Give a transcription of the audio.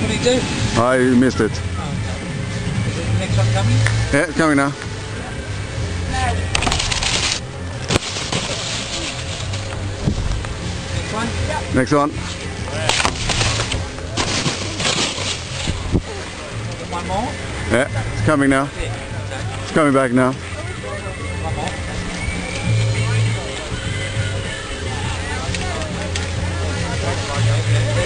What do you do? I missed it. Is the next one coming? Yeah, it's coming now. Next one? Next one. One more? Yeah, it's coming now. It's coming back now. Yeah.